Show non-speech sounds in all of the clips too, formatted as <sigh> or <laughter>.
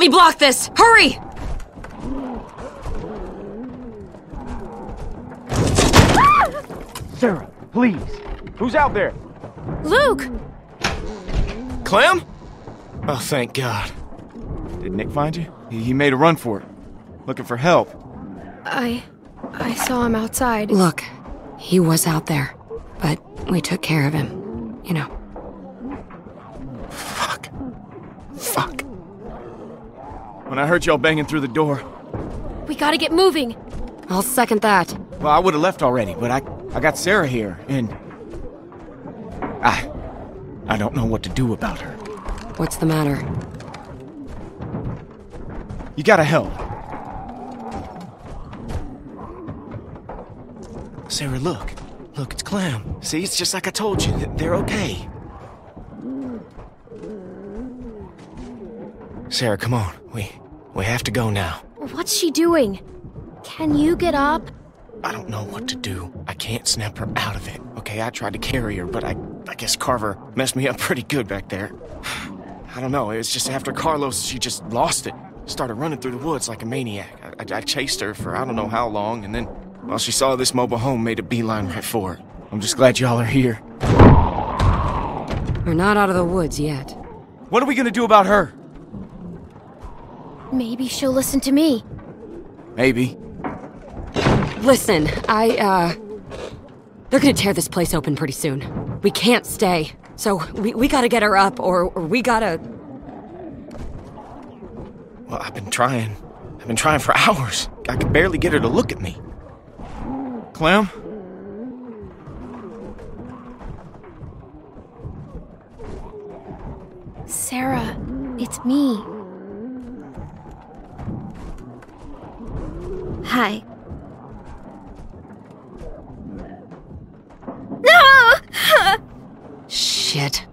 me block this! Hurry! Sarah, please. Who's out there? Luke! Clem? Oh, thank God. Did Nick find you? He, he made a run for it. Looking for help. I. I saw him outside. Look, he was out there, but we took care of him. You know. Fuck. Fuck. When I heard y'all banging through the door, We gotta get moving. I'll second that. well, I would have left already, but I, I got Sarah here, and I, I don't know what to do about her. What's the matter? You gotta help. Sarah, look. Look, it's Clem. See, it's just like I told you. They're okay. Sarah, come on. We we have to go now. What's she doing? Can you get up? I don't know what to do. I can't snap her out of it. Okay, I tried to carry her, but I I guess Carver messed me up pretty good back there. <sighs> I don't know. It was just after Carlos, she just lost it. Started running through the woods like a maniac. I, I, I chased her for I don't know how long, and then, well, she saw this mobile home, made a beeline right for it. I'm just glad y'all are here. We're not out of the woods yet. What are we gonna do about her? Maybe she'll listen to me. Maybe. Listen, I, uh. They're gonna tear this place open pretty soon. We can't stay. So we, we gotta get her up, or, or we gotta. Well, I've been trying. I've been trying for <laughs> hours. I could barely get her to look at me. Clem? Sarah, it's me. Hi. No! <laughs> Shit.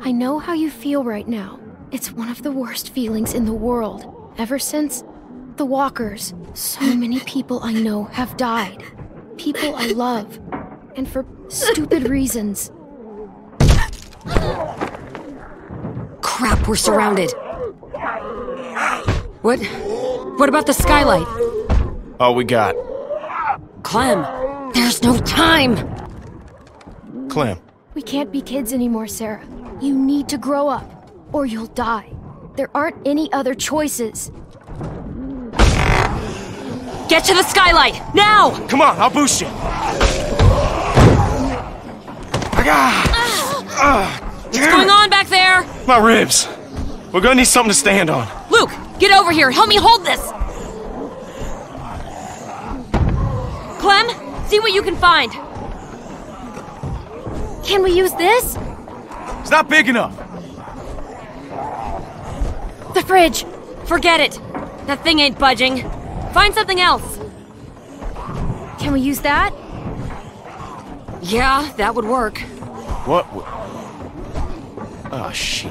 I know how you feel right now. It's one of the worst feelings in the world. Ever since the walkers, so <laughs> many people I know have died. People I love. And for stupid reasons. <laughs> Crap, we're surrounded. What? What about the skylight? All we got. Clem, there's no time! Clem. We can't be kids anymore, Sarah. You need to grow up, or you'll die. There aren't any other choices. Get to the skylight! Now! Come on, I'll boost you. I got What's going on back there? My ribs. We're gonna need something to stand on. Luke, get over here. Help me hold this. Clem, see what you can find. Can we use this? It's not big enough. The fridge. Forget it. That thing ain't budging. Find something else. Can we use that? Yeah, that would work. What? W- Oh shit.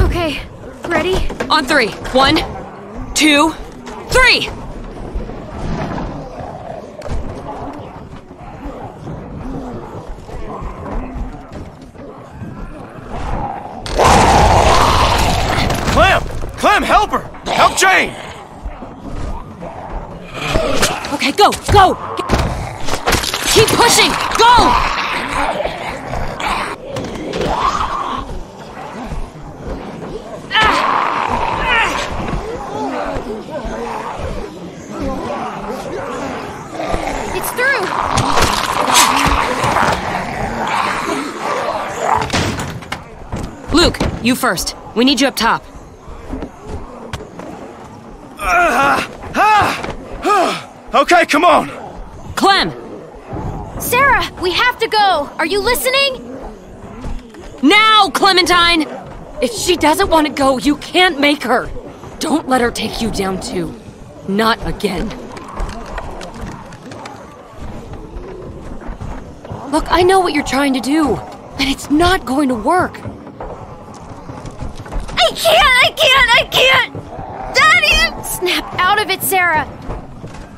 Okay, ready? On three. One, two, three! Clem! Clem, help her! Help Jane! Okay, go, go! Keep pushing! Go! It's through! Luke, you first. We need you up top. Okay, come on! Clem! Sarah, we have to go! Are you listening? Now, Clementine! If she doesn't want to go, you can't make her. Don't let her take you down, too. Not again. Look, I know what you're trying to do, and it's not going to work. I can't! I can't! I can't! Daddy! Snap out of it, Sarah!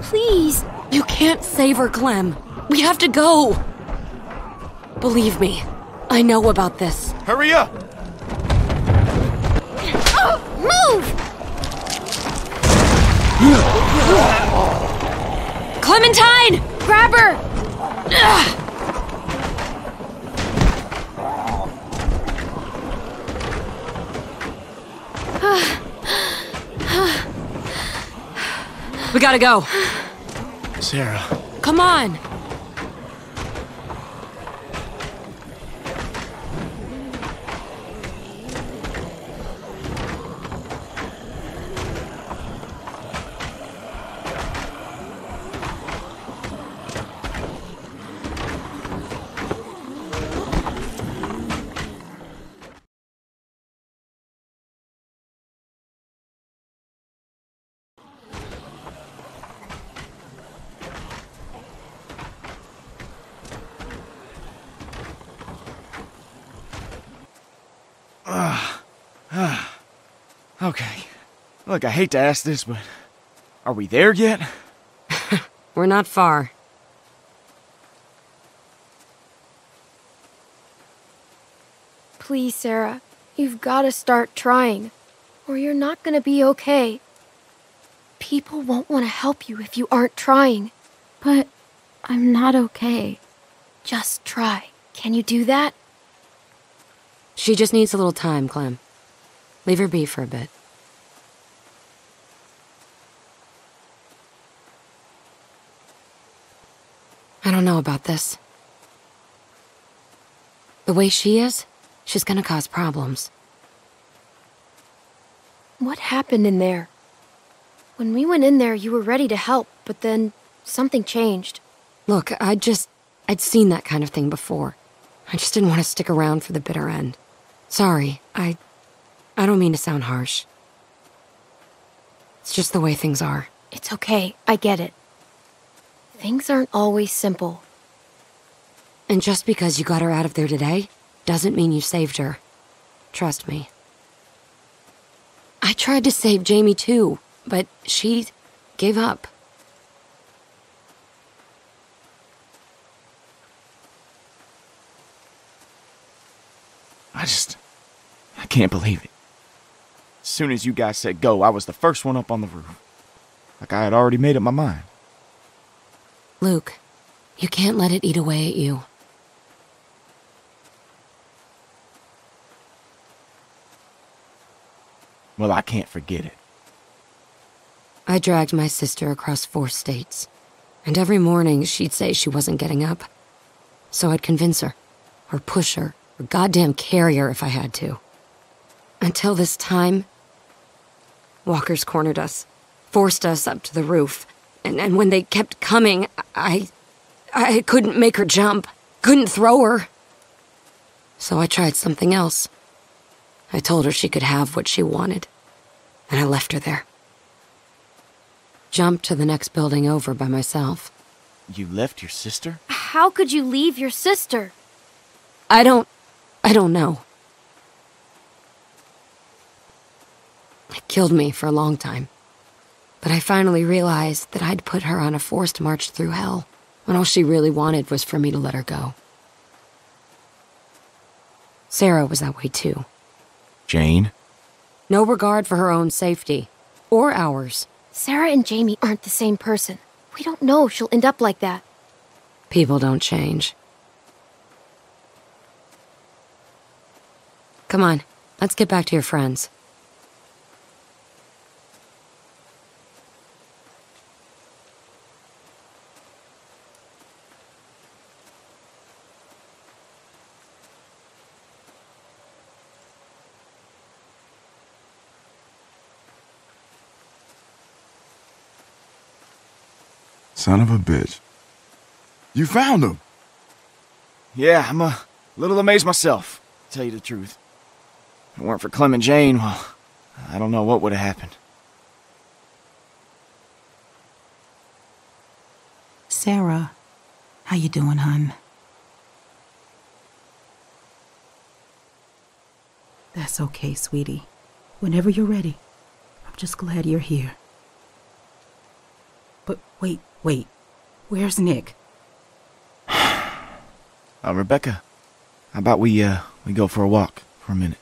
Please! You can't save her, Clem. We have to go! Believe me, I know about this. Hurry up! Oh, move! <sighs> Clementine! Grab her! We gotta go. Sarah. Come on. Okay. Look, I hate to ask this, but are we there yet? <laughs> We're not far. Please, Sarah, you've got to start trying, or you're not gonna be okay. People won't want to help you if you aren't trying. But I'm not okay. Just try. Can you do that? She just needs a little time, Clem. Leave her be for a bit. I don't know about this. The way she is, she's gonna cause problems. What happened in there? When we went in there, you were ready to help, but then something changed. Look, I just. I'd seen that kind of thing before. I just didn't want to stick around for the bitter end. Sorry, I. I don't mean to sound harsh. It's just the way things are. It's okay, I get it. Things aren't always simple. And just because you got her out of there today, doesn't mean you saved her. Trust me. I tried to save Jamie too, but she gave up. I just. I can't believe it. As soon as you guys said go, I was the first one up on the roof. Like I had already made up my mind. Luke, you can't let it eat away at you. Well, I can't forget it. I dragged my sister across four states, and every morning she'd say she wasn't getting up. So I'd convince her, or push her, or goddamn carry her if I had to. Until this time, walkers cornered us, forced us up to the roof, and, and when they kept coming, I. I couldn't make her jump, couldn't throw her. So I tried something else. I told her she could have what she wanted, and I left her there. Jumped to the next building over by myself. You left your sister? How could you leave your sister? I don't. I don't know. Killed me for a long time. But I finally realized that I'd put her on a forced march through hell when all she really wanted was for me to let her go. Sarah was that way too. Jane? No regard for her own safety. Or ours. Sarah and Jamie aren't the same person. We don't know she'll end up like that. People don't change. Come on, let's get back to your friends. Son of a bitch. You found him. Yeah, I'm a little amazed myself, to tell you the truth. If it weren't for Clem and Jane, well, I don't know what would have happened. Sarah, how you doing, hun? That's okay, sweetie. Whenever you're ready. I'm just glad you're here. But wait, wait. Where's Nick? <sighs> Uh, Rebecca, how about we, uh, we go for a walk for a minute?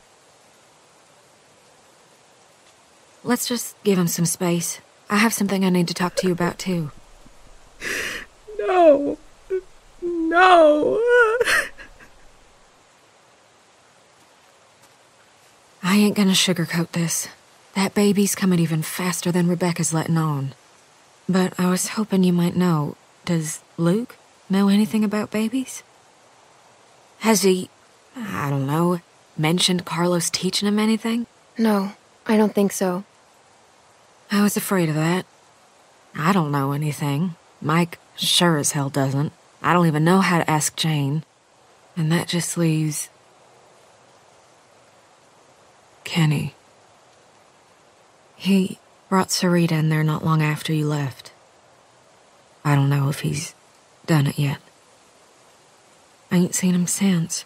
Let's just give him some space. I have something I need to talk to you about, too. No. No. I ain't gonna sugarcoat this. That baby's coming even faster than Rebecca's letting on. But I was hoping you might know. Does Luke know anything about babies? Has he, I don't know, mentioned Carlos teaching him anything? No, I don't think so. I was afraid of that. I don't know anything. Mike sure as hell doesn't. I don't even know how to ask Jane. And that just leaves. Kenny. He brought Sarita in there not long after you left. I don't know if he's done it yet. I ain't seen him since.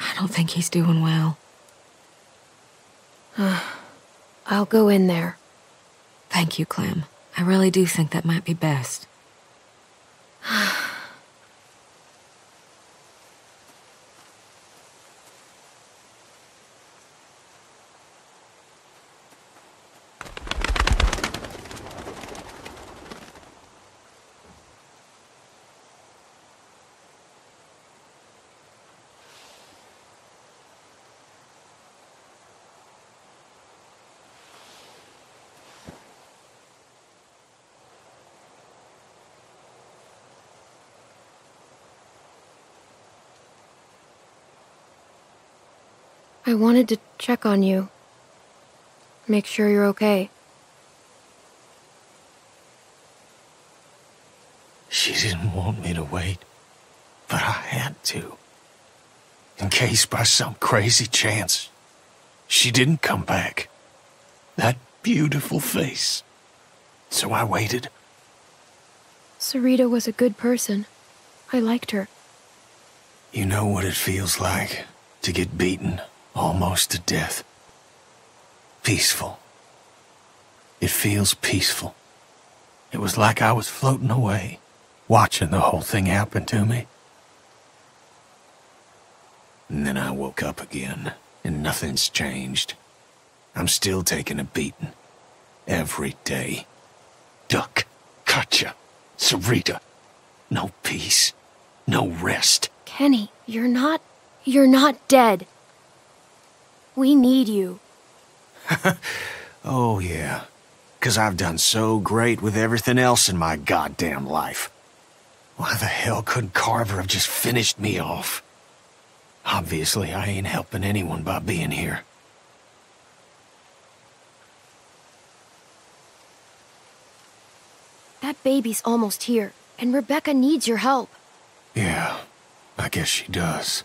I don't think he's doing well. I'll go in there. Thank you, Clem. I really do think that might be best. I wanted to check on you. Make sure you're okay. She didn't want me to wait, but I had to. In case by some crazy chance she didn't come back. That beautiful face. So I waited. Sarita was a good person. I liked her. You know what it feels like to get beaten almost to death. Peaceful. It feels peaceful. It was like I was floating away, watching the whole thing happen to me. And then I woke up again, and nothing's changed. I'm still taking a beating. Every day. Duck, Katjaa, Sarita. No peace. No rest. Kenny, you're not. You're not dead. We need you. <laughs> Oh, yeah. 'Cause I've done so great with everything else in my goddamn life. Why the hell couldn't Carver have just finished me off? Obviously, I ain't helping anyone by being here. That baby's almost here, and Rebecca needs your help. Yeah, I guess she does.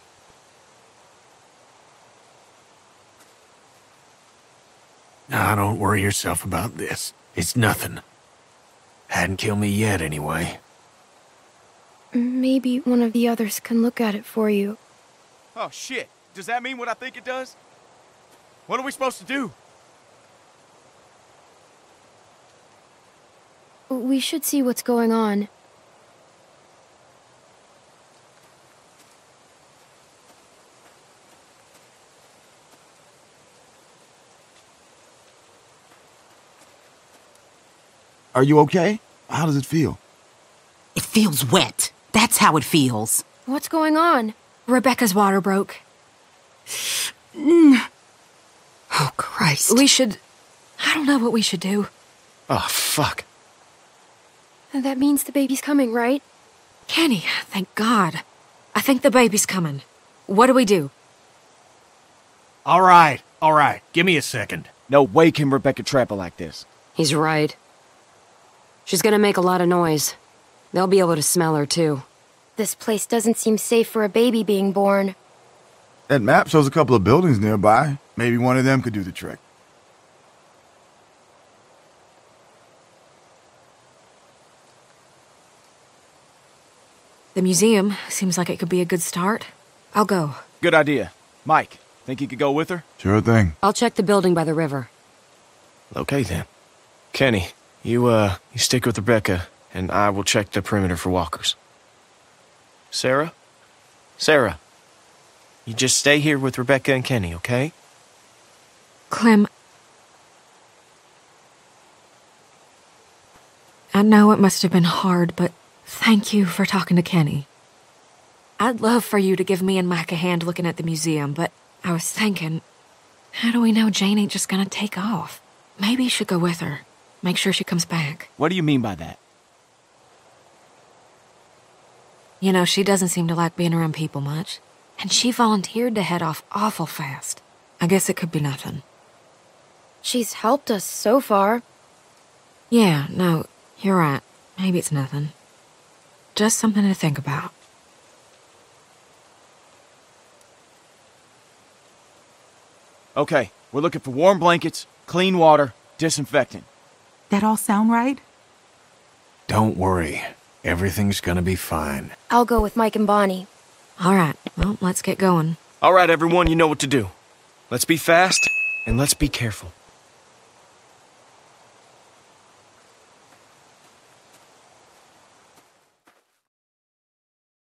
Now, don't worry yourself about this. It's nothing. Hadn't killed me yet, anyway. Maybe one of the others can look at it for you. Oh, shit. Does that mean what I think it does? What are we supposed to do? We should see what's going on. Are you okay? How does it feel? It feels wet. That's how it feels. What's going on? Rebecca's water broke. Mm. Oh, Christ. We should. I don't know what we should do. Oh, fuck. That means the baby's coming, right? Kenny, thank God. I think the baby's coming. What do we do? All right, all right. Give me a second. No way can Rebecca trap it like this. He's right. She's gonna make a lot of noise. They'll be able to smell her, too. This place doesn't seem safe for a baby being born. That map shows a couple of buildings nearby. Maybe one of them could do the trick. The museum seems like it could be a good start. I'll go. Good idea. Mike, think you could go with her? Sure thing. I'll check the building by the river. Okay, then. Kenny, you, uh, you stick with Rebecca, and I will check the perimeter for walkers. Sarah? Sarah, you just stay here with Rebecca and Kenny, okay? Clem. I know it must have been hard, but thank you for talking to Kenny. I'd love for you to give me and Mike a hand looking at the museum, but I was thinking, how do we know Jane ain't just gonna take off? Maybe you should go with her. Make sure she comes back. What do you mean by that? You know, she doesn't seem to like being around people much. And she volunteered to head off awful fast. I guess it could be nothing. She's helped us so far. Yeah, no, you're right. Maybe it's nothing. Just something to think about. Okay, we're looking for warm blankets, clean water, disinfectant. That all sound right? Don't worry. Everything's gonna be fine. I'll go with Mike and Bonnie. All right, well, let's get going. All right, everyone, you know what to do. Let's be fast and let's be careful.